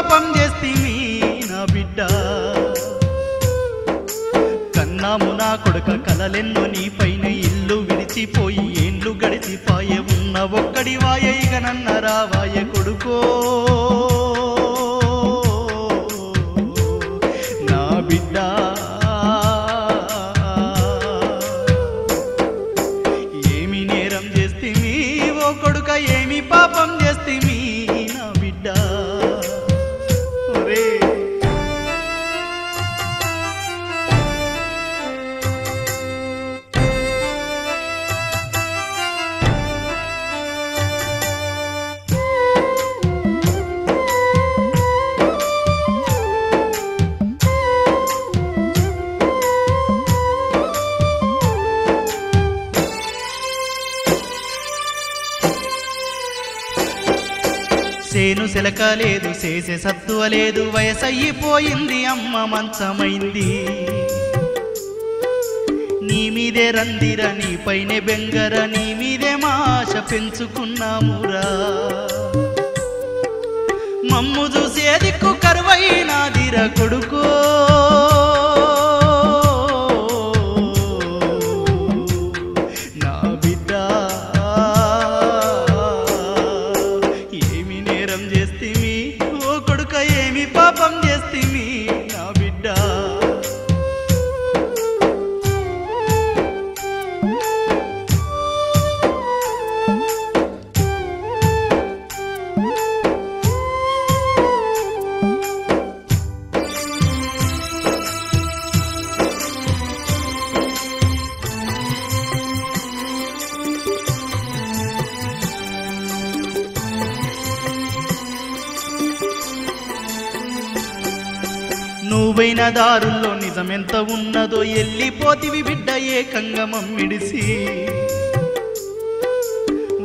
పాపం చేస్తీమి నా బిడ్డ. కన్నాము నా కొడుక కలలెన్నో నీ పైన ఇల్లు విడిచిపోయి ఏండ్లు గడిచిపాయే ఉన్న ఒక్కడి వాయ ఇక నన్న రావాయ కొడుకో. చేసే సత్తువ లేదు వయసయ్యిపోయింది అమ్మ మంచమైంది. నీ మీదే రందిర నీ పైనే బెంగర నీ మీదే మాష పెంచుకున్నామురా మమ్ము చూసే దిక్కు కరువైనాదిర కొడుకో. ఎంత ఉన్నదో ఎల్లిపోతివి బిడ్డ ఏకంగా మమ్మిడిసి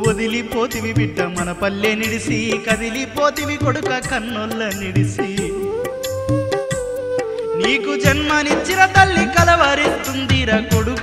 వదిలిపోతివి బిడ్డ మన పల్లె నిడిసి కదిలిపోతివి కొడుక కన్నుల్ల నిడిసి. నీకు జన్మనిచ్చిన తల్లి కలవరిస్తుందిరా కొడు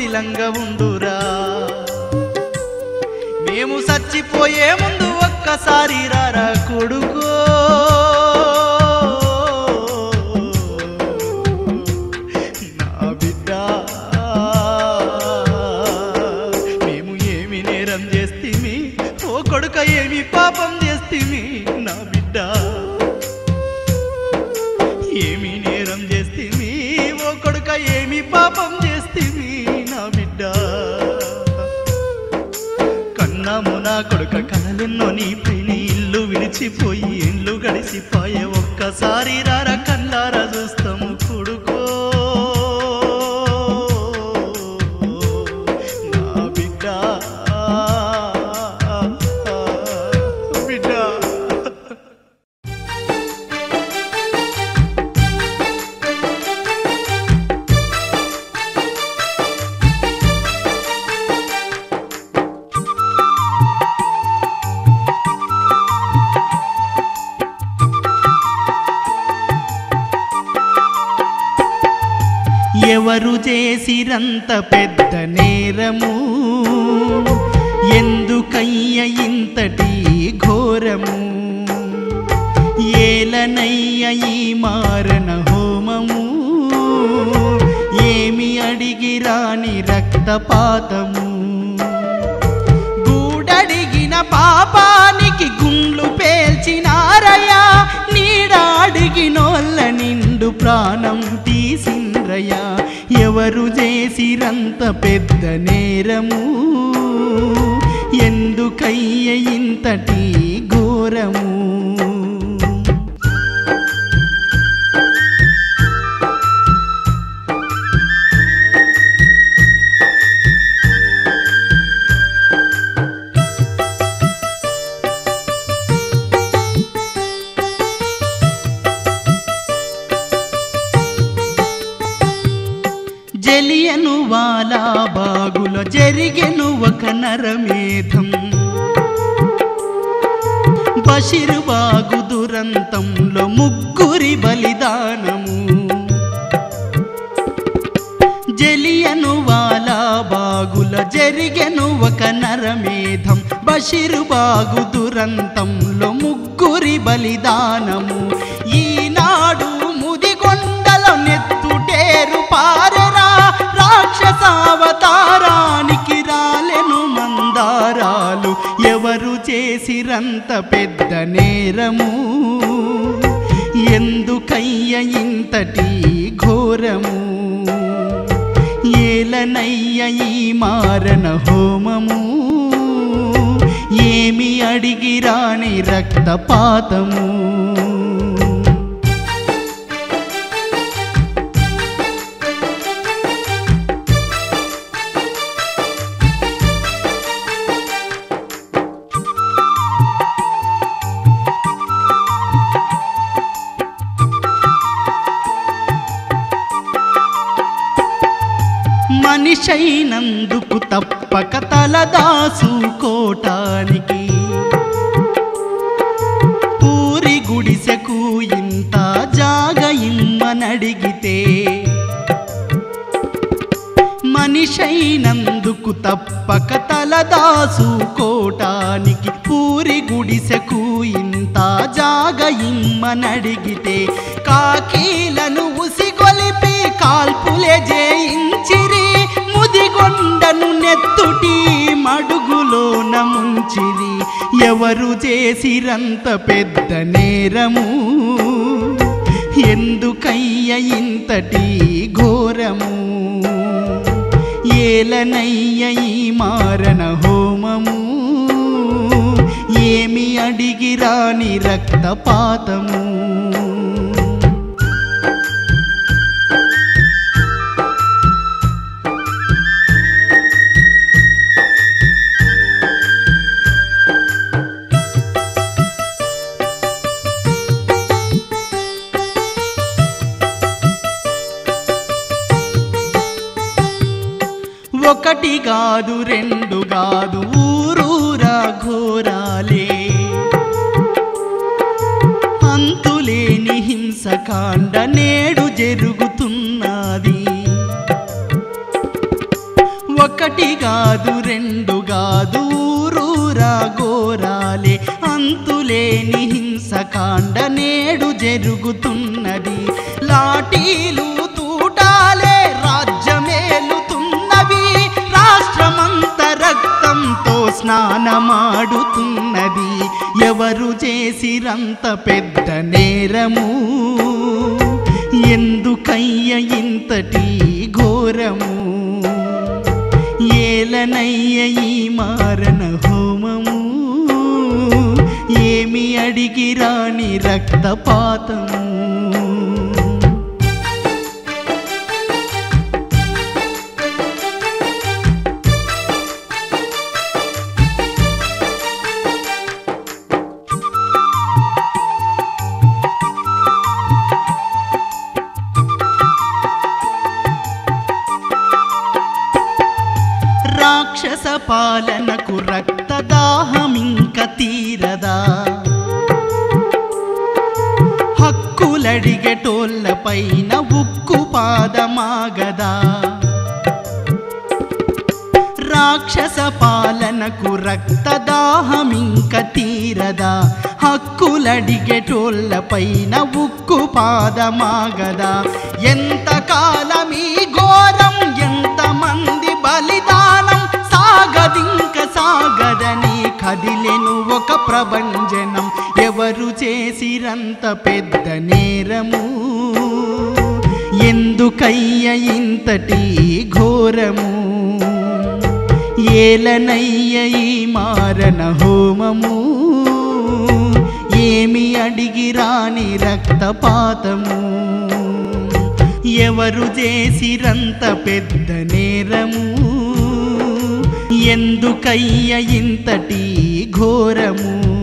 నూరెండ్లు ఉండురా. మేము చచ్చిపోయే ముందు ఒక్కసారి రారా కొడుకు. జలియను వాలా బాగుల జరిగెను ఒక నరమేధం. బషిరు బాగు దురంతంలో ముగ్గురి బలిదానము. జలియను వాలా బాగుల జరిగెను ఒక నరమేధం. బషిరు బాగు దురంతంలో ముగ్గురి బలిదానము. అవతారానికి రాలెను మందారాలు. ఎవరు చేసిరంత పెద్ద నేరము? ఎందుకయ్య ఇంతటి ఘోరము? ఏలనయ్య ఈ మారణ హోమము? ఏమి అడిగిరాని రక్తపాతము? మనిషైనందుకు తప్పక తలదాసుకోటానికి పూరి గుడిసెకు ఇంత జాగయిమ్మనడిగితే మనిషైనందుకు తప్పక తలదాసుకోటానికి పూరి గుడిసెకు ఇంత జాగయిమ్మనడిగితే కాకీలను ముంచిరి ఎవరు చేసిరంత పెద్ద నేరము? ఎందుకయ్య ఇంతటి ఘోరము? ఏలనయ్య ఈ మారణ హోమము? ఏమి అడిగిరాని రక్తపాతము? కాదు రెండు కాదు ఊరూరా ఘోరాలే. అంతులేని హింసకాండ నేడు జరుగుతున్నది. ఒకటి కాదు రెండు కాదు ఊరూరా ఘోరాలే. అంతులేని హింసకాండ నేడు జరుగుతున్నది. లాఠీలు స్నానమాడుతున్నది. ఎవరు చేసిరంత పెద్ద నేరము? ఎందుకయ్య ఇంతటి ఘోరము? ఏలనయ్య ఈ మారణ హోమము? ఏమి అడిగిరాని రక్తపాతము? పైన ఉక్కు పాదమాగదా. రాక్షస పాలనకు రక్తదాహమింక తీరదా. హక్కులడిగేటోళ్ళ పైన ఉక్కు పాదమాగదా. ఎంతకాలమీ ఘోరం ఎంతమంది బలిదానం సాగదింక సాగదని కదిలెను ఒక ప్రభంజన చేసిరంత పెద్ద నేరము. ఎందుకయ్య ఇంతటి ఘోరము? ఏలనయ్య ఈ మారణ హోమము. ఏమి అడిగి రాని రక్తపాతము. ఎవరు చేసిరంత పెద్ద నేరము? ఎందుకయ్య ఇంతటి ఘోరము?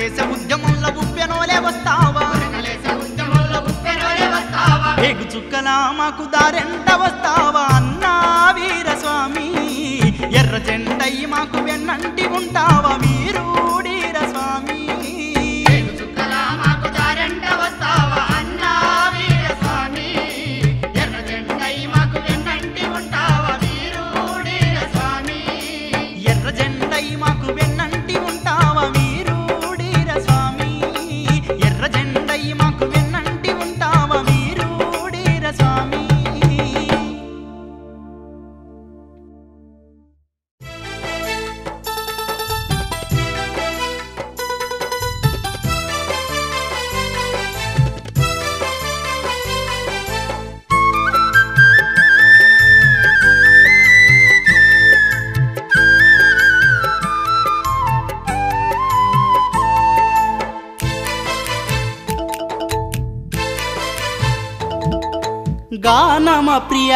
నెలలేసే ఉద్యమంలో ఉప్పెనోలే వస్తావా? ఎగు మాకు దారెంట వస్తావా? అన్నా వీరస్వామి ఎర్ర చెండయ్యి మాకు వెన్నంటి ఉంటావా?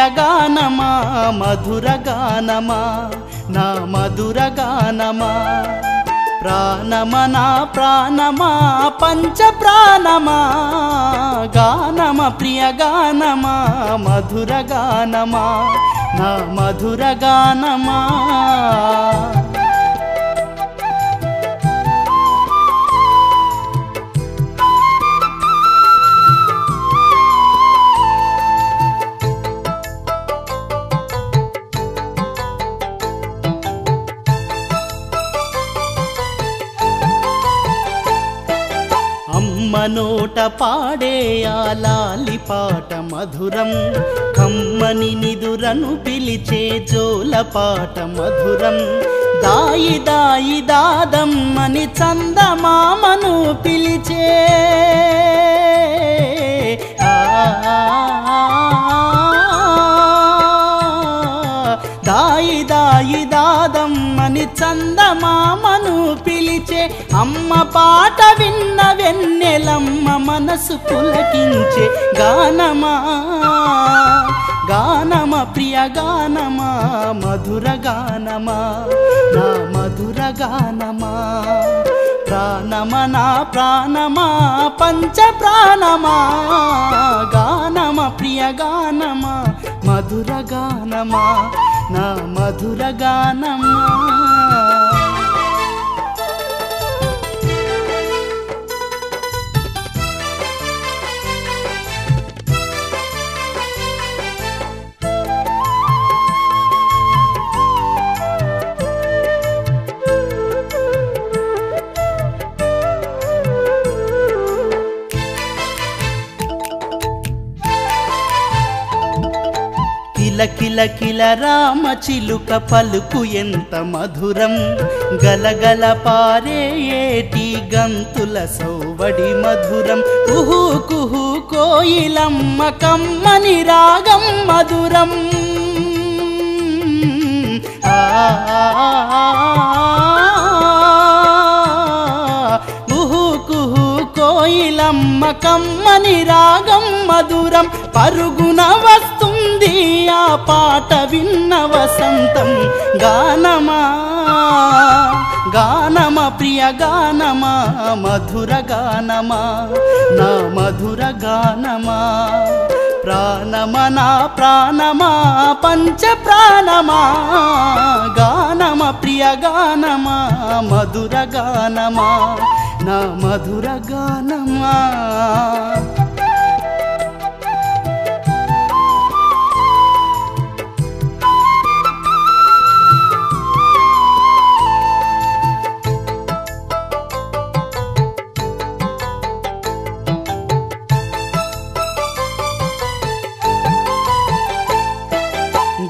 ప్రియ గానమా మధుర గానమా నా మధుర గానమా? ప్రాణమా నా ప్రాణమా పంచ ప్రాణమా? గానమ ప్రియ గానమా మధుర గానమా? నా మధుర పాడే ఆ లాలి పాట మధురం. కమ్మని నిదురను పిలిచే జోల పాట మధురం. దాయి దాయి దాదమ్మని చందమామను పిలిచే దాయి దాయి దాదమ్మ చందమామను పిలిచే అమ్మ పాట విన్న వెన్నెలమ్మ మనసు పులకించే గానమా? గానమ ప్రియ గానమా? మధుర గానమా? నా మధుర గానమా? ప్రాణమా నా ప్రాణమా? పంచ ప్రాణమా? గానమ ప్రియ గానమా? మధుర గానమా? నా మధుర గానమా? కిల కిల కిల రామ చిలుక పలుకు ఎంత మధురం. గలగల పారే ఏటి గంతుల సౌవడి మధురం. కుహు కుహు కోయిలమ్మ కమ్మని రాగం మధురం. ఆ. కోయిలమ్మ కమ్మని రాగం మధురం పరుగున వస్తుంది ఆ పాట విన్న వసంతం. గానమా గానమ ప్రియ గానమా మధుర గానమా నా మధుర గానమా. ప్రాణమనా ప్రాణమా పంచ ప్రాణమా. గానమ ప్రియ గానమా మధుర గానమా. నా మధుర గానమా?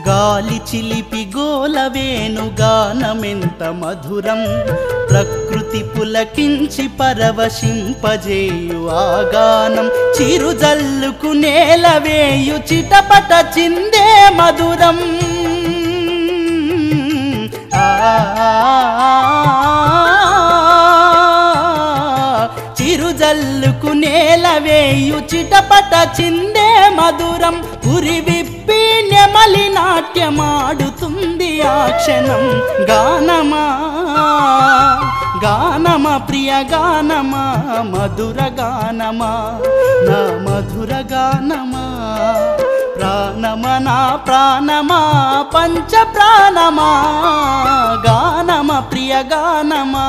గాలి చిలిపి గోలవేను గానమెంత మధురం? ప్రకృతి పులకించి పరవశింపజేయు ఆ చిరుజల్లుకు నేలవేయు చిటపట చిందే మధురం. చిరుజల్లుకు నేలవేయు చిటపట చిందే మధురం. పురి నెమలి నాట్యమాడుతుంది ఆ క్షణం. గానమా గానమా ప్రియ గానమా మధుర గానమా నా మధుర గానమా ప్రాణమా నా ప్రాణమా పంచ ప్రాణమా గానమ ప్రియ గానమా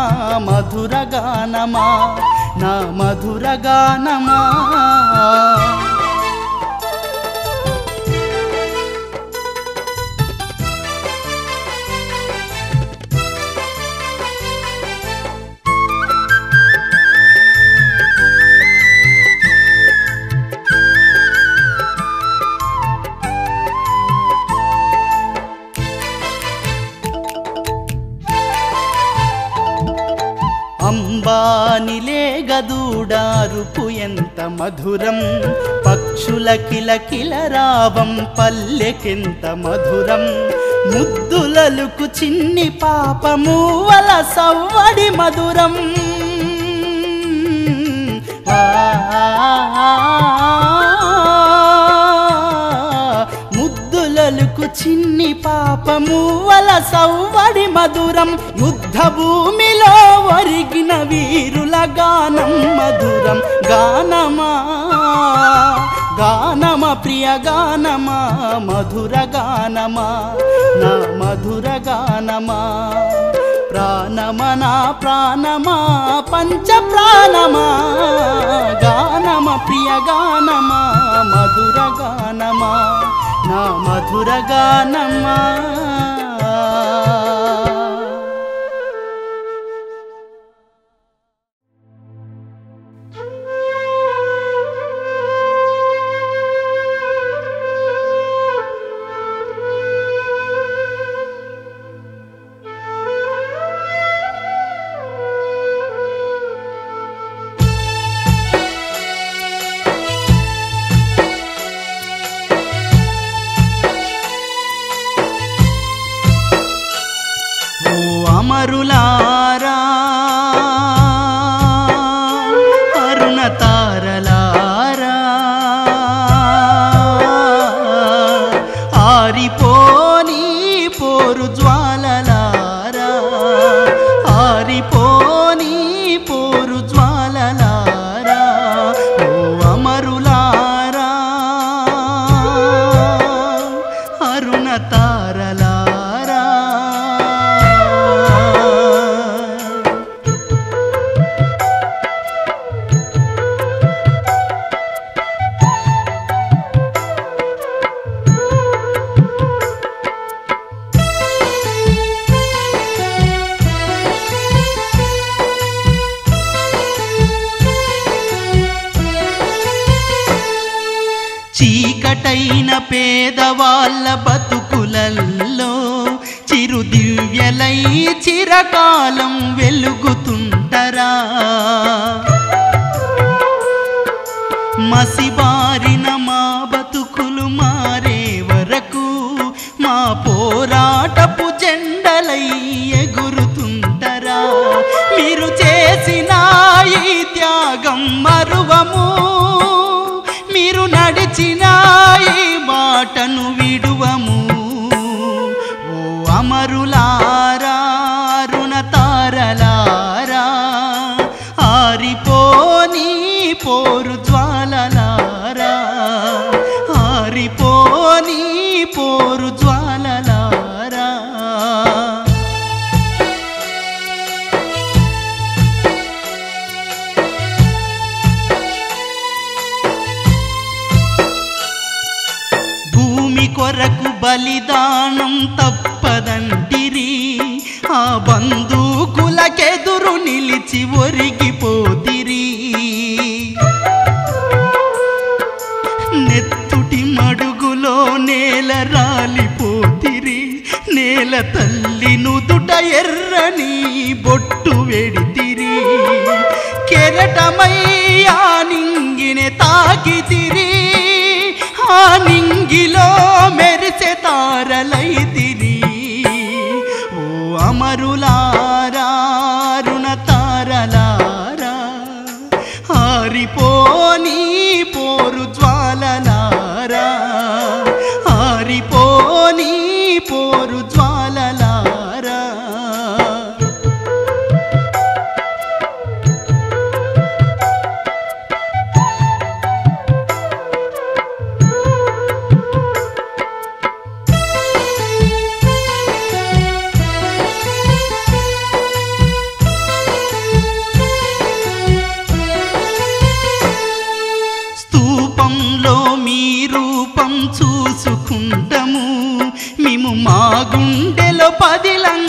మధుర గానమా నా మధుర గానమా. దూడారుపు ఎంత మధురం? పక్షుల కిలకిల రావం పల్లెకెంత మధురం? ముద్దులలుకు చిన్ని పాపము వల సవ్వడి మధురం. ఆ. మెదడు చిన్ని పాపము వల సవ్వడి మధురం. యుద్ధ భూమిలో ఒరిగిన వీరుల గానం మధురం. గానమా గానమ ప్రియ గానమా మధుర గానమా నా మధుర గానమా. ప్రాణమా నా ప్రాణమా పంచ ప్రాణమా. గానమ ప్రియ గానమా మధుర గానమా. నా మధురగానమ్మా ఈ చిరకాలం వెలుగుతుంటరా మసిబారిన మా బతుకులు మారే వరకు మా పోరాటపు జెండలై ఎగురుతుంటరా మీరు చేసిన ఈ త్యాగం మరువము. మీరు నడిచిన ఈ బాటను విడువము. బలిదానం తప్పదంటిరి. ఆ బంధుకులకెదురు నిలిచి ఒరిగిపోతిరి. నెత్తుటి మడుగులో నేల రాలిపోతిరి. నేల తల్లి నుదుట ఎర్రని బొట్టు వెడితిరి. కెరటమయ్యా ఆ నింగిని తాకితిరి. నింగిలో మెరిసే తారలైతిరి గుండెలో పదిలంగా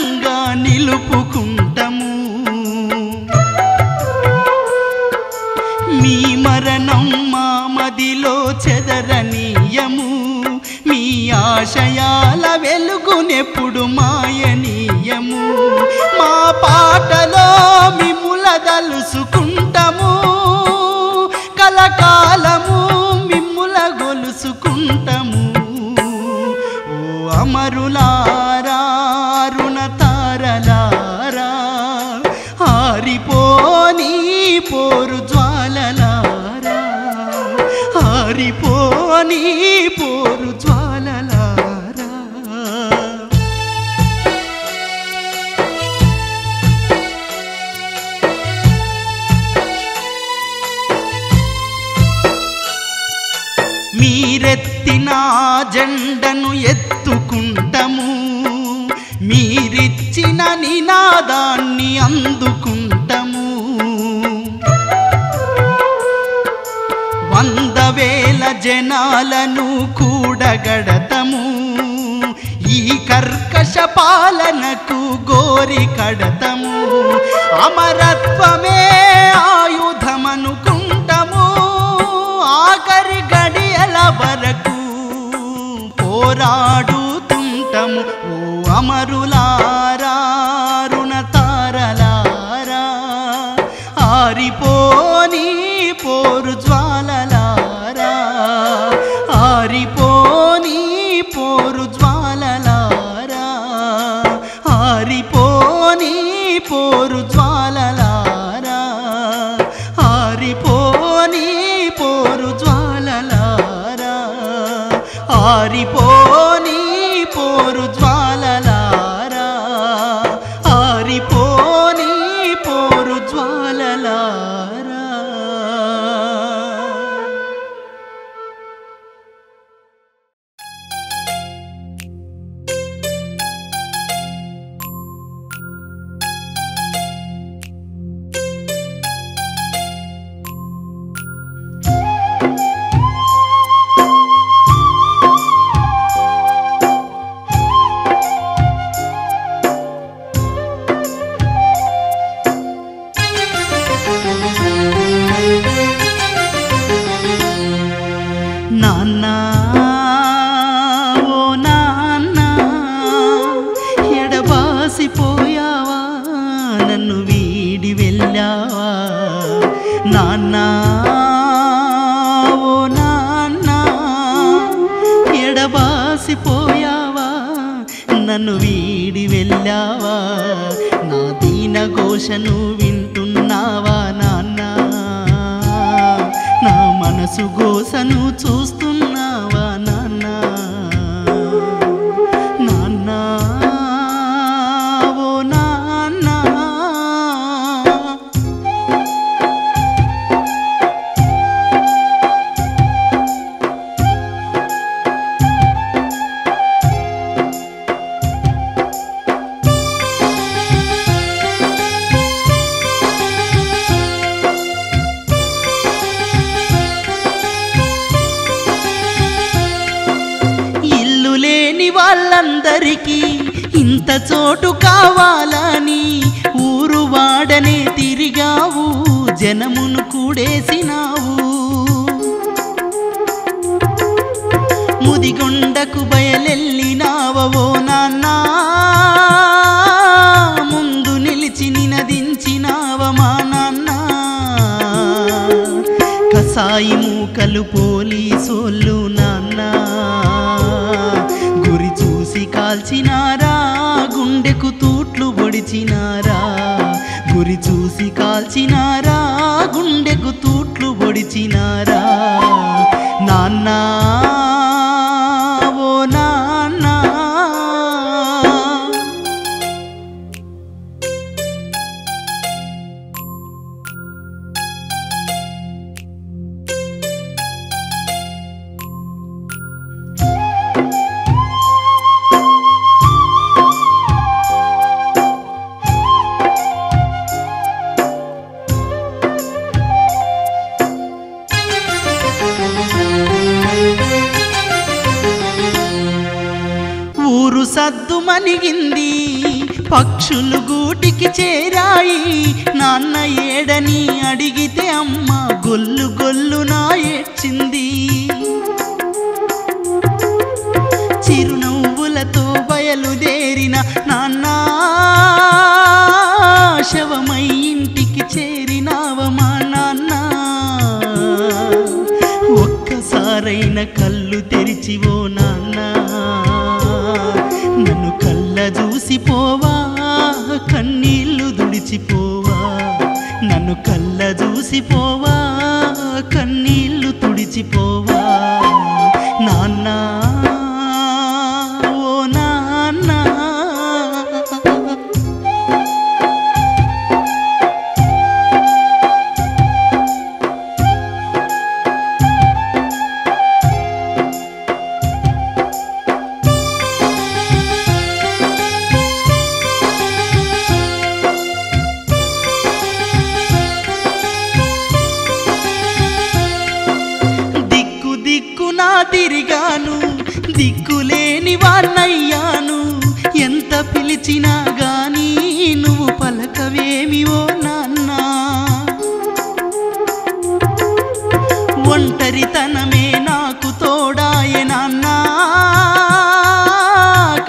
సాయి మూకలు పోలీసోళ్ళు నాన్న. గురి చూసి కాల్చినారా గుండెకు తూట్లు పొడిచినారా. గురి చూసి కాల్చినారా గుండెకు తూట్లు పొడిచినారా. వారినయ్యాను ఎంత పిలిచినా గాని నువ్వు పలకవేమివో నాన్న. ఒంటరితనమే నాకు తోడాయే నాన్న.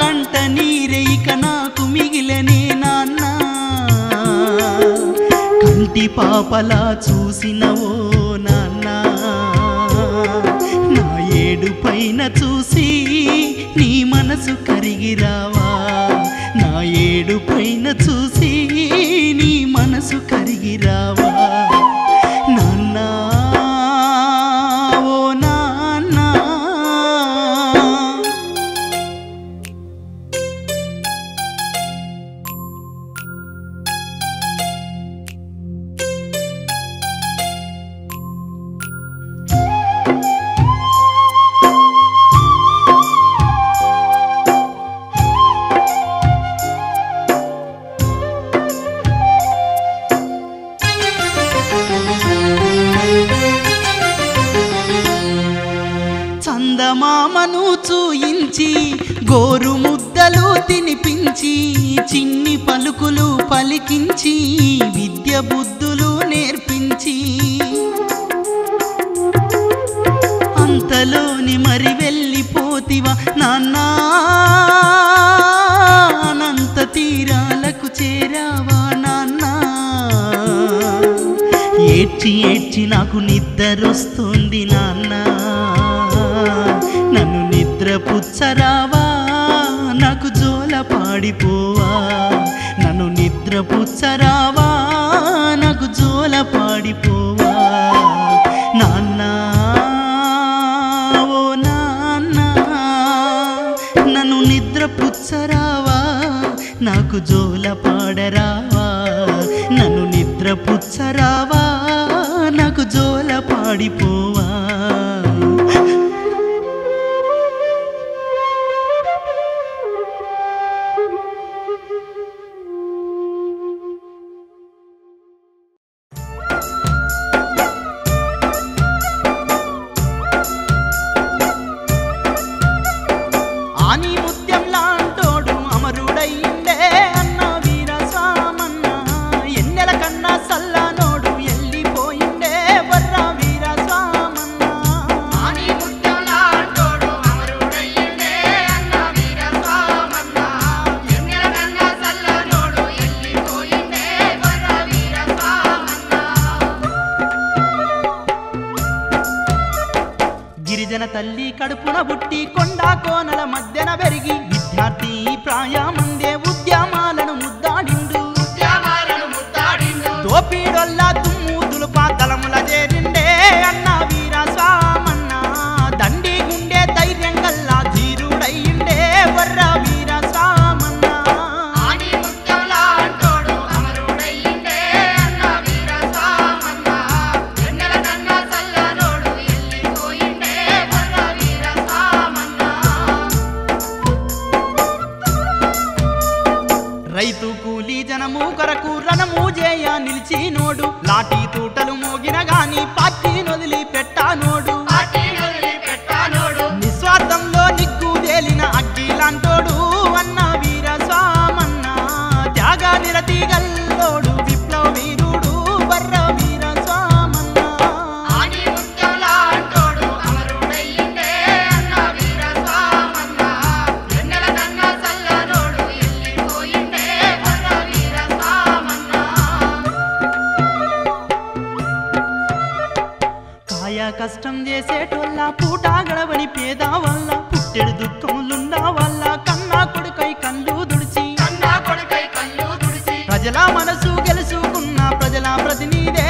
కంట నీరైక నాకు మిగిలనే నాన్న. కంటి పాపలా చూసినవో నాన్న. నా ఏడు పైన చూసి నీ మనసు కరిగిరావా నా ఏడు పైన చూసి నీ మనసు కరిగిరావా నిద్ర పుచ్చరావా నాకు జోల పాడిపో కష్టం చేసేటోళ్ళ పూట గడబడి పేదవాళ్ళ పుట్టెడు దుఃఖములున్న వల్ల కన్నా కొడుకై కళ్ళు దుడిచి కొడుకై దుడిచి ప్రజల మనసు గెలుసుకున్న ప్రజల ప్రతినిధే.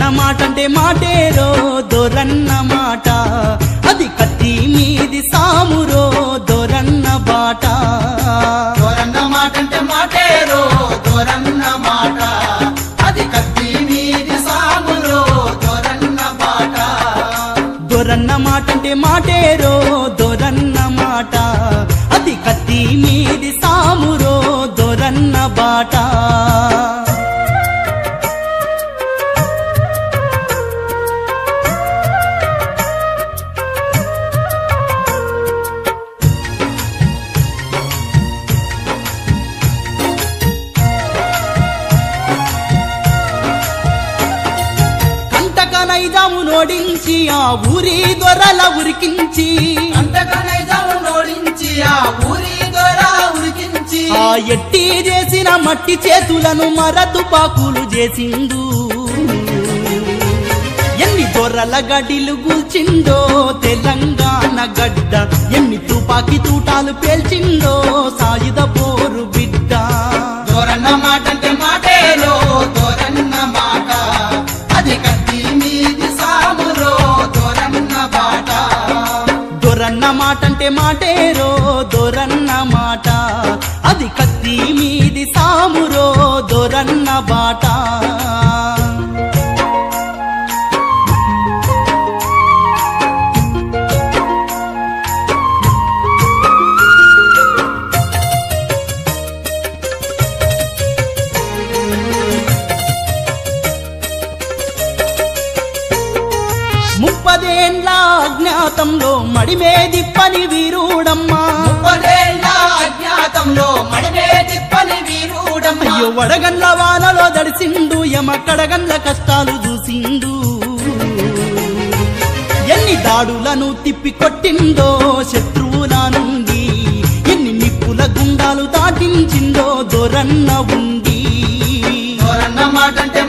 మాట అంటే మాటేరో దొరన్న మాట. అది కత్తి మీది సామురో దొరన్న బాట. దొరన్న మాట అంటే మాటేరో దొరన్న మాట. అది కత్తి మీది సాములో దొరన్న బాట. దొరన్న మాట అంటే మాటేరో దొరన్న మాట. అది కత్తి మీది సామురో దొరన్న బాట. ఆ ఊరి దొరల ఉరికించి. ఆ ఊరి దొర ఉరికించి. ఆ ఎట్టి చేసిన మట్టి చేతులను మరదు పాకులు చేసిండు. ఎన్ని దొరల గడిలు గుల్చిండో తెలంగాణ గడ్డ. ఎన్ని తుపాకి తూటాలు పేల్చిండో సాయుధ పోరు మాటేరో దొరన్న మాట. అది కత్తి మీది సామురో దొరన్న బాట. ముప్పదేండ్ల అజ్ఞాతంలో మడిమేది వీరుడమ్మా. అజ్ఞాతంలో తిప్పని వీరుడమ్మ. అయ్యో వడగండ్ల వానలో దడిసిండు యమక్కడగండ్ల కష్టాలు చూసిండు. ఎన్ని దాడులను తిప్పి కొట్టిండో శత్రువుల నుండి. ఎన్ని నిప్పుల గుండాలు దాటించిండో దొరన్న ఉండి. దొరన్న మాట అంటే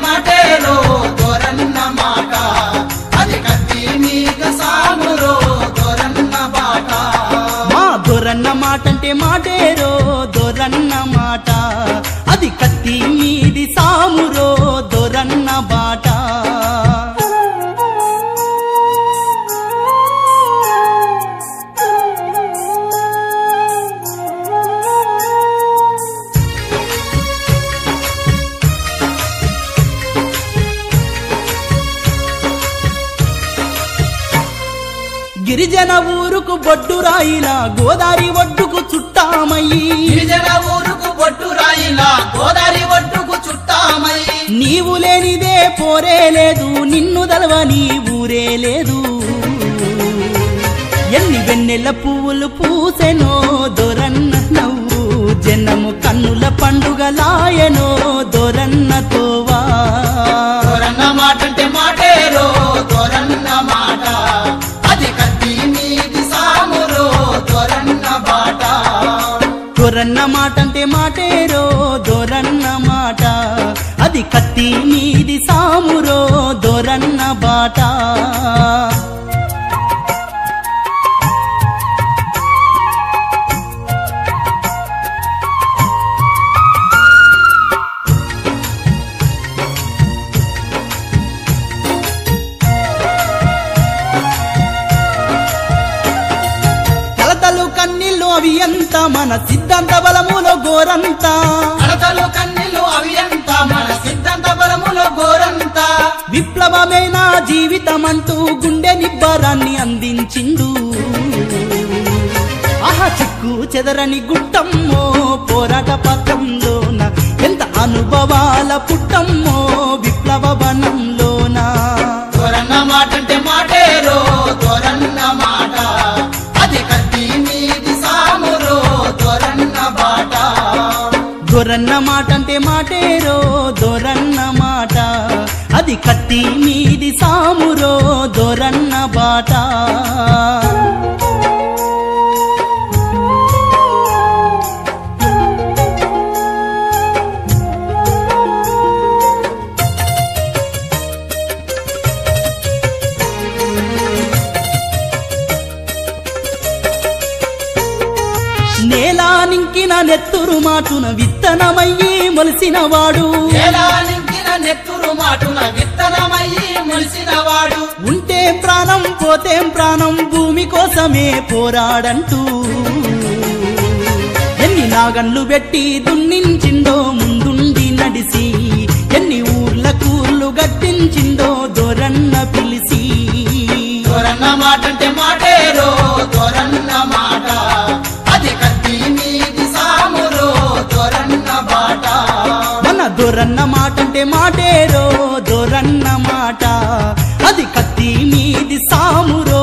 వెన్నెల పువ్వులు పూసెనో దొరన్న నవ్వు జనము కన్నుల పండుగలాయనో దొరన్న తోవా. దొరన్న మాట అంటే మాటేరో దొరన్న మాట. అది కత్తి మీది సాములో దొరన్న బాట. దొరన్న మాట అంటే మాటేరో దొరన్న మాట. అది కత్తి మీది సామురో దొరన్న బాట. సిద్ధాంత బలములో గోరంతా. కడతలు కన్నీళ్ళు అవి ఎంత? మన సిద్ధాంత బలములో గోరంత. విప్లవమైన జీవితమంటూ గుండె నిబ్బరాన్ని అందించిండు. ఆహా చిక్కు చెదరని గుట్టమ్మో పోరాట పథంలోన ఎంత అనుభవాల పుట్టమ్మో విప్లవ వనంలోన దొరన్న మాట అంటే మాటేరో దొరన్న మాట. అది కత్తి మీది సామురో దొరన్న బాట. నేలానింకిన నెత్తురు మాటున విత్తనమయ్యి విత్తనమయ్యి ములిసినవాడు. ఉంటే ప్రాణం పోతే ప్రాణం భూమి కోసమే పోరాడంటూ. ఎన్ని నాగన్లు పెట్టి దున్నించిండో ముందుండి నడిసి ఎన్ని ఊర్ల కూర్లు గట్టించిండో దొరన్న పిలిసి. దొరన్న మాట దొరన్న మాట అంటే మాటేరో దొరన్న మాట. అది కత్తి మీది సామురో.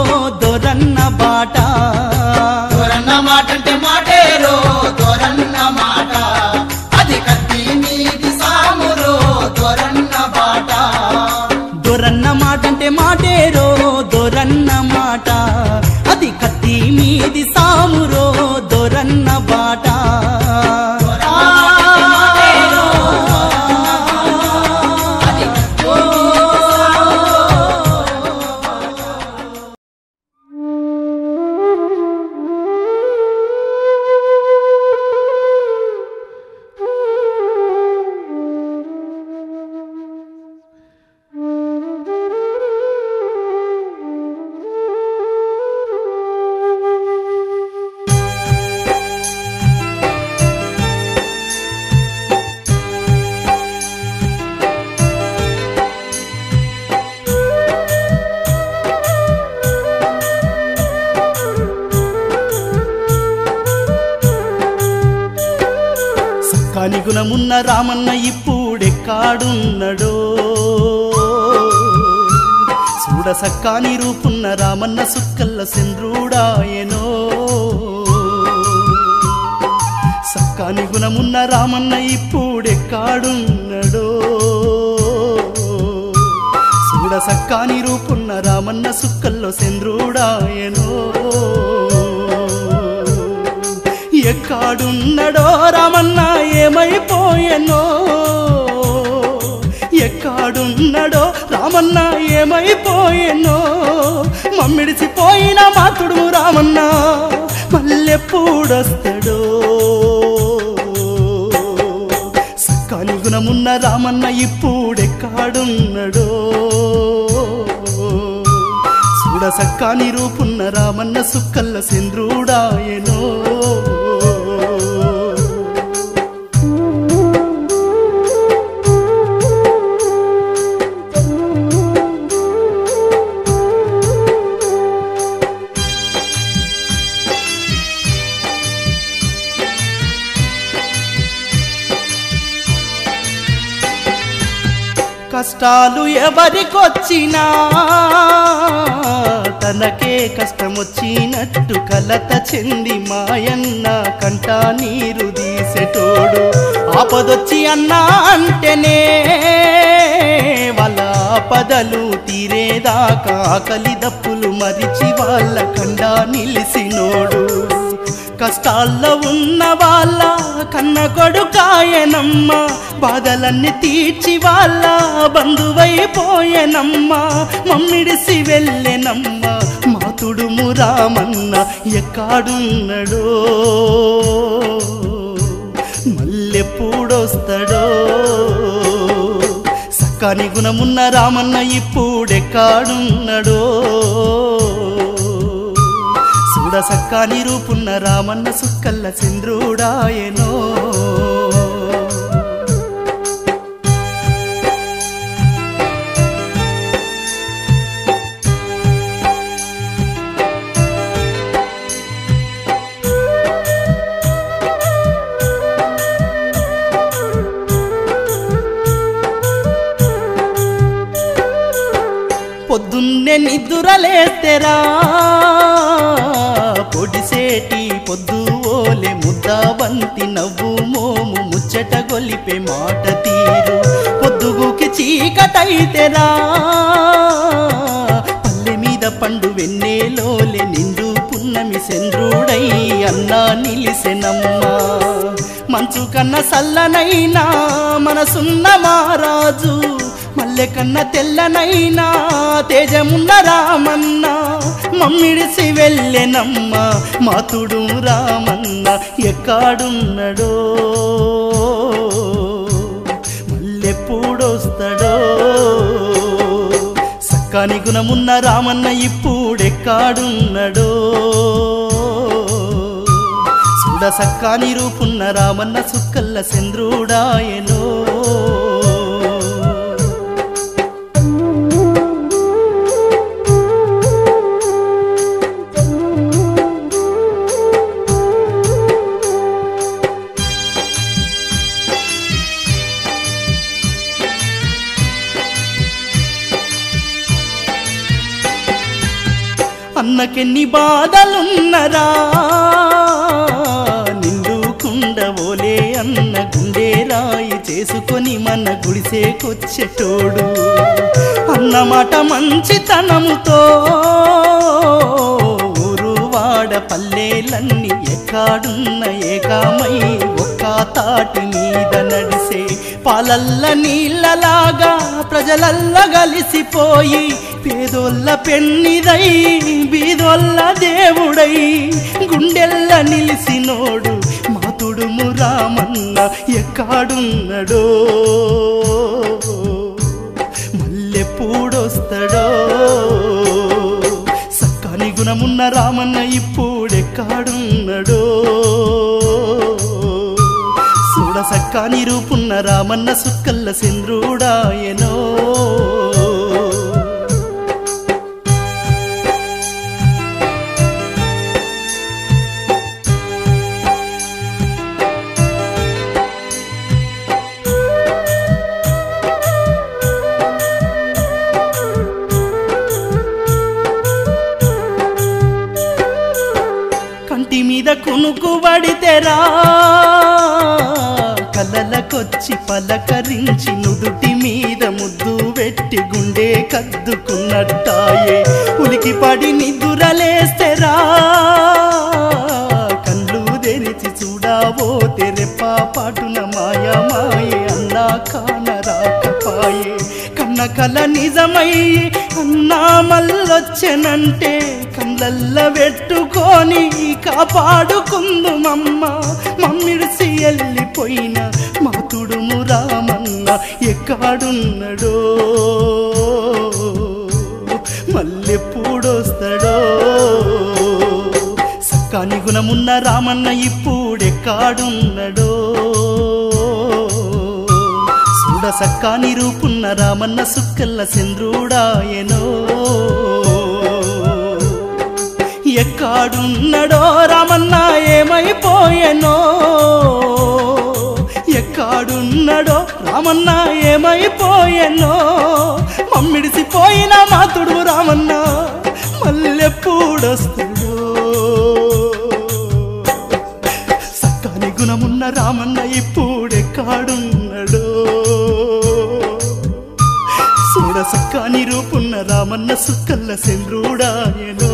రామన్న ఇప్పుడెక్కాడున్నడో. చూడసక్కాని రూపున్న రామన్న సుక్కల్ల చంద్రుడాయనో. సక్కాని గుణమున్న రామన్న ఇప్పుడెక్కాడున్నడో. చూడసక్కాని రూపున్న రామన్న సుక్కల్లో చంద్రుడాయనో. ఎక్కాడున్నడో రామన్న ఏమైపోయెనో? ఎక్కాడున్నడో రామన్న ఏమైపోయెనో? మమ్మిడిచిపోయిన మాతుడు రామన్న మళ్ళెప్పుడొస్తాడో సక్కాని గుణమున్న రామన్న ఇప్పుడెక్కాడున్నడో? చూడ సక్కాని రూపున్న రామన్న సుక్కల్ల చంద్రుడాయనో? కష్టాలు ఎవరికొచ్చినా తనకే కష్టమొచ్చినట్టు కలత చెంది మాయన్న కంట నీరు తీసెటోడు. ఆపదొచ్చి అన్నా అంటేనే వాళ్ళ ఆపదలు తీరేదాకా ఆకలి దప్పులు మరిచి వాళ్ళ కండా నిలిసినోడు. కష్టాల్లో ఉన్న వాళ్ళ కన్న కొడుకాయనమ్మ బాధలన్నీ తీర్చి వాళ్ళ బంధువైపోయెనమ్మ మమ్మిడిసి వెళ్ళెనమ్మ మాతుడు మురామన్న ఎక్కాడున్నాడో? మల్లెప్పుడొస్తాడో? సక్కాని గుణమున్న రామన్న ఇప్పుడెక్కాడున్నడో? చూడ సక్కాని రూపున్న రామన్న సుక్కల్ల చంద్రుడాయనో. పొద్దున్నే నిద్దురలేస్తేరా పొడిసేటి పొద్దు ఓలే ముద్ద బంతి నవ్వు మోము ముచ్చట గొలిపే మాట తీరు. పొద్దుగుకి చీకటైతేరా? పల్లె మీద పండు వెన్నెలోలే నిండు పున్నమి చంద్రుడై అన్నా నిలిసెనమ్మా. మంచు కన్న సల్లనైనా మనసున్న మారాజు మల్లె కన్న తెల్లనైనా తేజమున్న రామన్న. మమ్మిడిసి వెళ్ళెనమ్మ మాతుడు రామన్న ఎక్కాడున్నడో? మల్లె మల్లెప్పుడొస్తాడో? సక్కాని గుణమున్న రామన్న ఇప్పుడెక్కాడున్నాడో? చూడ సక్కాని రూపున్న రామన్న సుక్కల్ల చంద్రుడాయనో? అన్నకెన్ని బాధలున్నరా? నిండు కుండవోలే అన్న గుండె రాయి చేసుకొని మన గుడిసేకొచ్చేటోడు. అన్నమాట మంచితనముతో ఊరువాడ పల్లెలన్నీ ఎక్కాడున్న ఏకామై ఒక్క తాటి మీద నడి పాలల్ల నీళ్ళలాగా ప్రజలల్ల కలిసిపోయి పేదోళ్ళ పెన్నిదై బీదోళ్ళ దేవుడై గుండెల్ల నిలిసినోడు మాతుడుము రామన్న ఎక్కాడున్నడో? మల్లెప్పుడొస్తాడో సక్కని గుణమున్న రామన్న ఇప్పుడెక్కాడున్నడో? కాని రూపున్న రామన్న సుక్కల్ల చంద్రుడాయనో కంటి మీద కునుకు పడితేరా. కలలకొచ్చి పలకరించి నుదుటి మీద ముద్దు పెట్టి గుండె కద్దుకున్నట్టాయే. ఉలికి పడి నిద్దురలేస్తేరా కల నిజమై అన్నా మల్లొచ్చెనంటే కళ్ళల్ల పెట్టుకొని కాపాడుకుందుమమ్మ. మమ్మిడిసి వెళ్ళిపోయిన మాతుడుము రామన్న ఎక్కడున్నాడో? మల్లెప్పుడొస్తాడో? సక్కాని గుణమున్న రామన్న ఇప్పుడెక్కాడున్నడో? చూడ సక్కాని రూపున్న రామన్న సుక్కల్ల చంద్రుడాయనో ఎక్కాడున్నడో రామన్న ఏమైపోయెనో. ఎక్కాడున్నడో రామన్న ఏమైపోయెనో. మమ్మిడిసిపోయిన మాతుడు రామన్న మల్లెప్పుడొస్తుడో. సక్కాని గుణమున్న రామన్న ఇప్పుడు కానీ రూపున్న రామన్న సుక్కల్ల చంద్రుడాయనో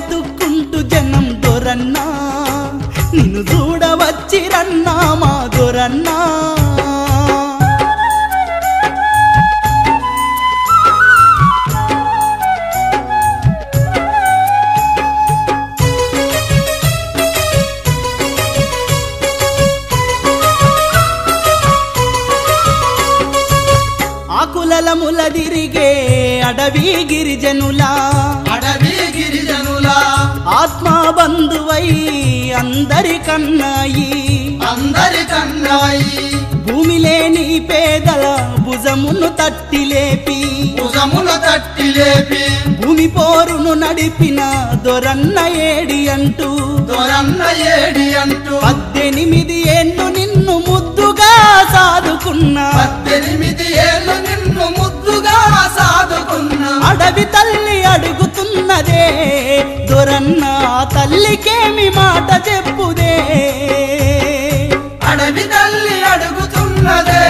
వెతుక్కుంటూ జనం దొరన్నా. నిన్ను చూడవచ్చిరన్నా మా దొరన్నా. ఆకులల ముల తిరిగే అడవి గిరిజనులా. ఆత్మ బంధువై అందరికన్నాయి. అందరికన్నాయి. భూమి లేని పేదల భుజమును తట్టి లేపి. భుజముల తట్టి లేపి. భూమి పోరును నడిపిన దొరన్న ఏడి అంటూ. దొరన్న ఏడి అంటూ. పద్దెనిమిది ఏళ్ళు నిన్ను ముద్దుగా సాదుకున్న. పద్దెనిమిది ఏళ్ళు నిన్ను అడవి తల్లి అడుగుతున్నదే. దొరన్న తల్లికేమి మాట చెప్పుదే. అడవి తల్లి అడుగుతున్నదే.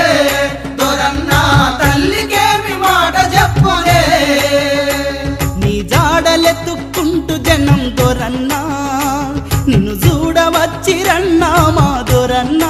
దొరన్న తల్లికేమి మాట చెప్పుదే. నీ జాడలెత్తుక్కుంటూ జనం దొరన్నా. నిన్ను చూడవచ్చిరన్నా మా దొరన్నా.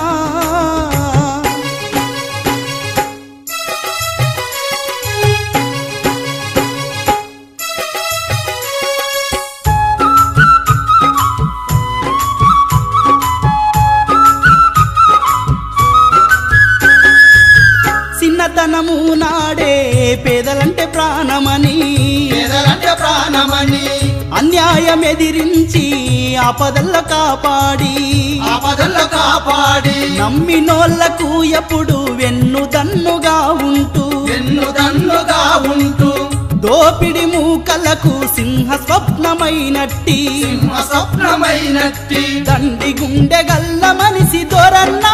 నాడే పేదలంటే ప్రాణమని. పేదలంటే ప్రాణమని. అన్యాయం ఎదిరించి ఆపదల్లో కాపాడి. ఆపదల్లో కాపాడి. నమ్మినోళ్ళకు ఎప్పుడు వెన్ను దన్నుగా ఉంటూ. వెన్ను దన్నుగా ఉంటూ. దోపిడి మూకలకు సింహ స్వప్నమైనట్టి సింహ స్వప్నమైనట్టి తండ్రి గుండె గల్ల మనిషి దొరన్నా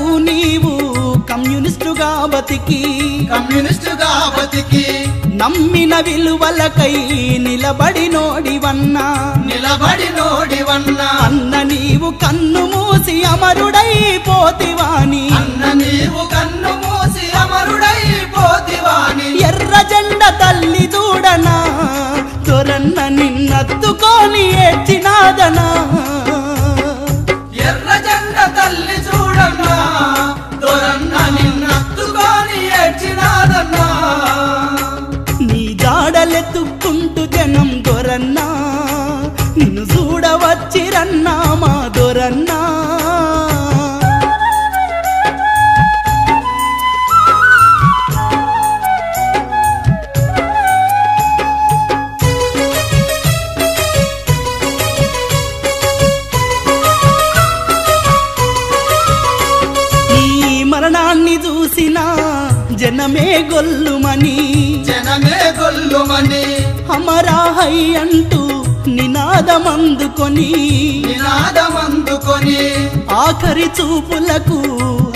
నీవు కమ్యూనిస్టుగా బతికి. కమ్యూనిస్టుగా బతికి. నమ్మిన విలువలకై నిలబడి నోడివన్నా. నిలబడి నోడివన్నా. అన్న నీవు కన్ను మూసి అమరుడై పోతివాని. అన్న నీవు కన్ను మూసి అమరుడై పోతివాని. ఎర్ర జెండ తల్లి చూడనా దొరన్న నిన్నత్తుకొని ఏడ్చినాదనా. చూడవచ్చిరన్నా మా దొరన్నా. మరణాన్ని చూసిన జనమే గొల్లుమని. జనమే గొల్లుమని. అమరాహై అంటూ నినాదమందుకొని నినాదమందుకొని ఆఖరి చూపులకు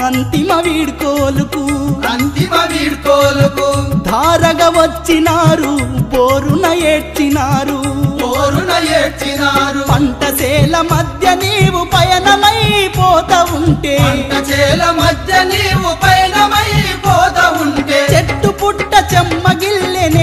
అంతిమ వీడ్కోలుకు అంతిమ వీడ్కోలుకు ధారగా వచ్చినారు పోరున ఏడ్చినారు. పోరున ఏడ్చినారు. పంటసేల మధ్య నీవు పయనమై పోత ఉంటే పంట చేల మధ్య నీవు పోత ఉంటే చెట్టు పుట్ట చెమ్మగిల్లెనే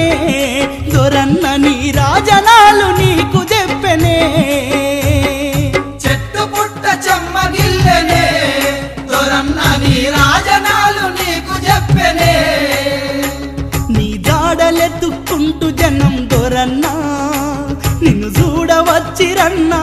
చూడవచ్చిరన్నా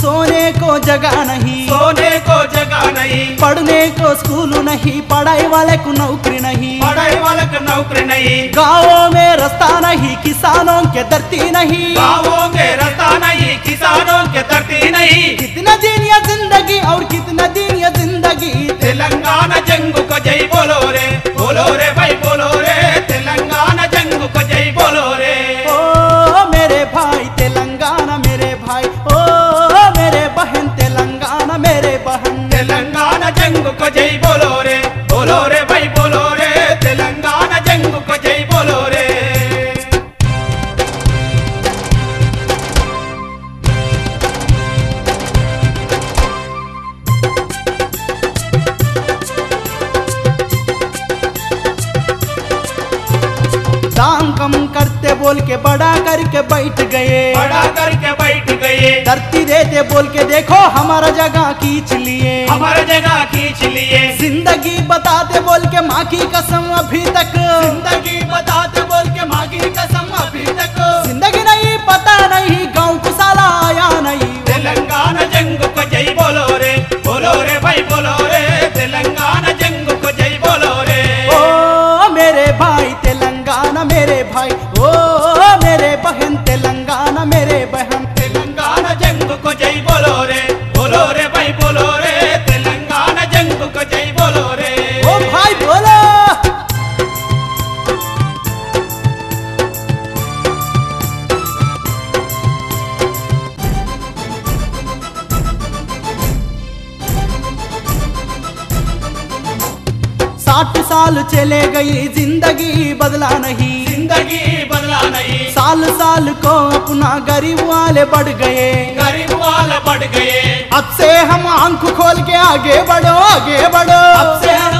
सोने को जगह नहीं। सोने को जगह नहीं। पढ़ने को स्कूल नहीं पढ़ाई वाले को नौकरी नहीं। पढ़ाई वाले को नौकरी नहीं। गाँवों में रास्ता नहीं किसानों के धरती नहीं। गाँवों में रास्ता नहीं किसानों के धरती नहीं। कितना दिन ये ज़िंदगी और कितना दिन ये ज़िंदगी। तेलंगाना जंग को जय बोलो रे बोलो रे भाई बोलो। যাইব बोल के बड़ा करके बैठ गए। बड़ा करके बैठ गए। धरती देते बोल के देखो हमारा जगह खींच लिए। हमारा जगह खींच लिए। ज़िंदगी बताते बोल के माँ की कसम अभी तक। ज़िंदगी बताते बोल के माँ की कसम अभी तक। ज़िंदगी नहीं पता नहीं गाँव को साला आया नहीं। तेलंगाना जंग को जय बोलो रे बोलो रे भाई बोलो रे। तेलंगाना गई ज़िंदगी बदला नहीं। ज़िंदगी बदला नहीं। साल साल को अपना गरीब वाले बढ़ गए। गरीब वाले बढ़ गए। अब से हम आँख खोल के आगे बढ़ो आगे बढ़ो। अब से हम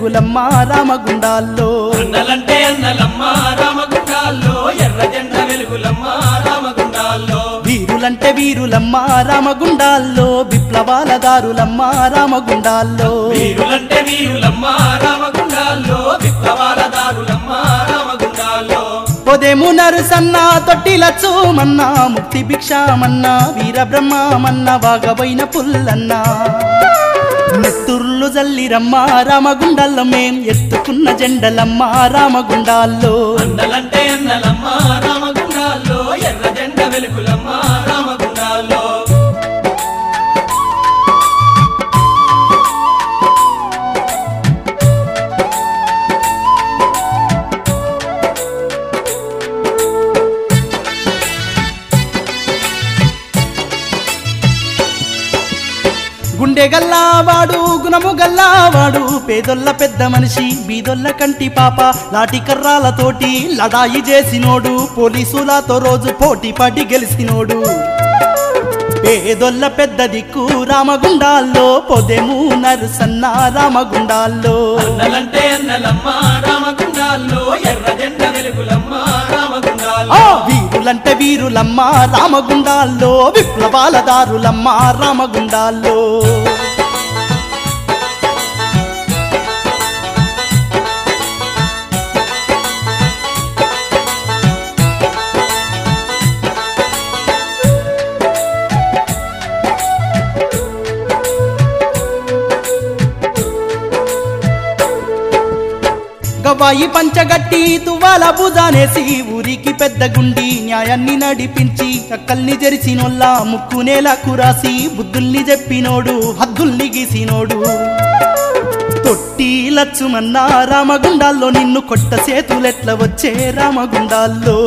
వెలుగులమ్మ రామగుండాల్లో. అన్నలంటే అన్నలమ్మ రామగుండాల్లో. ఎర్ర జెండ వెలుగులమ్మ రామగుండాల్లో. వీరులంటే వీరులమ్మ రామగుండాల్లో. విప్లవాల దారులమ్మ రామగుండాల్లో. వీరులంటే వీరులమ్మ రామగుండాల్లో. విప్లవాల దారులమ్మ రామగుండాల్లో. నరుసన్న తొట్టిలచ్చోమన్నా ముక్తి భిక్షామన్నా వీర బ్రహ్మమన్న వాగబోయిన పుల్లన్న. జల్లిరమ్మ రామగుండాల్లో మేం ఎత్తుకున్న జెండలమ్మ రామగుండాల్లో. అన్నలంటే అన్నలమ్మ గల్లావాడు గుణము గల్లావాడు. పేదొల్ల పెద్ద మనిషి బీదొల్ల కంటి పాప. లాటి కర్రాలతోటి లడాయి చేసినోడు. పోలీసులతో రోజు పోటీ పడి గెలిచినోడు. పేదొల్ల పెద్ద దిక్కు రామగుండాల్లో. పొదెము నరుసన్న రామగుండాల్లో. అన్నలంటే అన్నలమ్మ రామగుండాల్లో. ఎర్ర జెండ వెలుగులమ్మ రామగుండాల్లో. ఆ వీరులంటే వీరులమ్మ రామగుండాల్లో. విప్లవాల దారులమ్మ రామగుండాల్లో. గవాయి పంచగట్టి తువ్వాల భుజానేసి ఊరికి పెద్ద గుండి న్యాయాన్ని నడిపించి అక్కల్ని తెరిచినోళ్ళ ముక్కునేల కురాసి బుద్ధుల్ని చెప్పినోడు హద్దుల్ని గీసినోడు. తొట్టి లచ్చుమన్న రామగుండాల్లో నిన్ను కొట్ట సేతులెట్ల వచ్చే రామగుండాల్లో?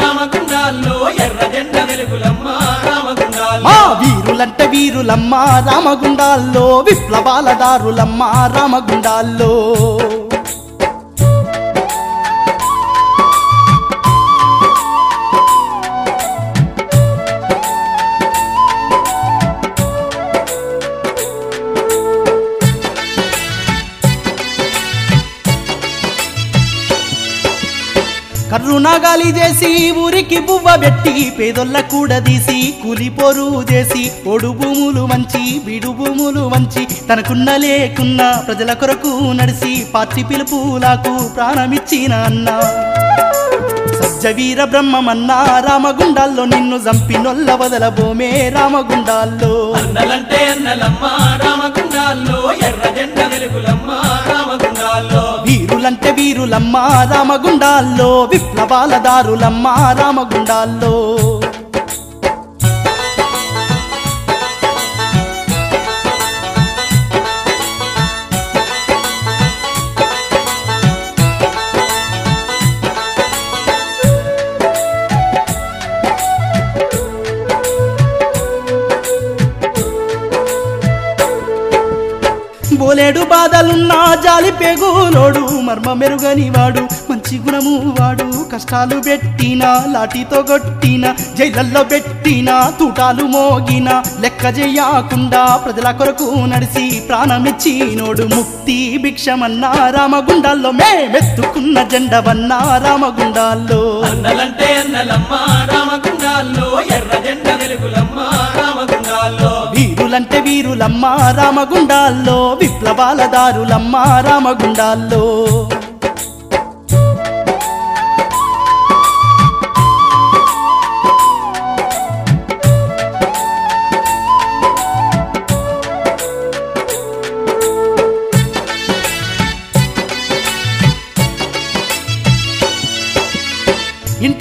రామగుండాల్లో ఎర్ర జెండ వెలుగులమ్మ మా వీరులంటే వీరులమ్మ రామగుండాల్లో విప్లవాల దారులమ్మ రామగుండాల్లో. రుణగాలి చేసి ఊరికి బువ్వ పెట్టి పేదొల్ల కూడదీసి తీసి కూలిపోరు చేసి ఒడు భూములు మంచి బీడు భూములు మంచి తనకున్న లేకున్న ప్రజల కొరకు నడిసి పార్టీ పిలుపులకు ప్రాణమిచ్చిన అన్న. సజ్జవీర బ్రహ్మమన్నా రామగుండాల్లో నిన్ను చంపినొల్ల వదలబోమే రామగుండాల్లో. అన్నలంటే అన్నలమ్మ రామగుండాల్లో ఎర్ర జెండ వెలుగులమ్మ రామగుండాల్లో. వీరులంటే వీరులమ్మ రామగుండాల్లో విప్లవాల దారులమ్మ రామగుండాల్లో. బాధలున్నా జాలి పెగులోడు మర్మ మెరుగని వాడు మంచి గుణము వాడు కష్టాలు పెట్టిన లాఠీతో కొట్టిన జైలల్లో పెట్టిన తూటాలు మోగిన లెక్క చెయ్యకుండా ప్రజల కొరకు నడిసి ప్రాణమిచ్చినోడు ముక్తి భిక్షమన్నా రామగుండాల్లో మేమెత్తుకున్న జెండవన్నా రామగుండాల్లో. అన్నలంటే అన్నలమ్మ రామగుండాల్లో ఎర్ర జెండ వెలుగులమ్మ రామగుండాల్లో. వీరులంటే వీరులమ్మ రామగుండాల్లో విప్లవాల దారులమ్మ రామగుండాల్లో.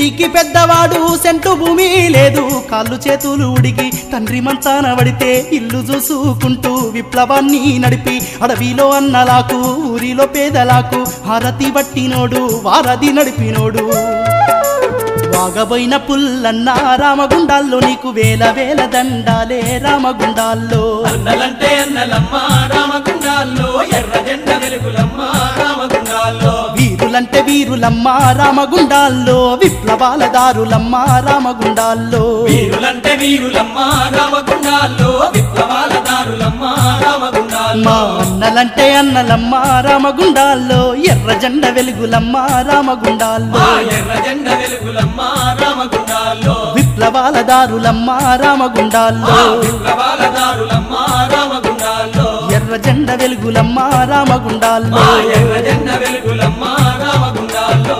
ఇంటికి పెద్దవాడు సెంటు భూమి లేదు. కాళ్ళు చేతులు ఉడిగి తండ్రి మంచాన పడితే ఇల్లు చూసుకుంటూ విప్లవాన్ని నడిపి అడవిలో అన్నలాకు ఊరిలో పేదలాకు హారతి బట్టినోడు వారధి నడిపినోడు. వాగబోయిన పుల్లన్న రామగుండాల్లో నీకు వేల వేల దండాలే రామగుండాల్లో. అన్నలంటే అన్నలమ్మ రామగుండాల్లో ఎర్ర జెండ వెలుగులమ్మ రామగుండాల్లో. వీరులంటే వీరులమ్మ రామగుండాల్లో విప్లవాల దారులమ్మ రామగుండాల్లో. వీరులంటే వీరులమ్మ రామగుండాల్లో విప్లవాల దారులమ్మ రామగుండాల్లో. మా అన్నలంటే అన్నలమ్మ రామగుండాల్లో ఎర్ర జెండ వెలుగులమ్మ రామగుండాల్లో. ఎర్ర జెండ వెలుగులమ్మ రామగుండాల్లో. విప్లవాల దారులమ్మ రామగుండాల్లో. విప్లవాల దారులమ్మ రామగుండాల్లో. ఎర్ర జెండ వెలుగులమ్మ రామగుండాల్లో. ఎర్ర జెండ వెలుగులమ్మ రామగుండాల్లో.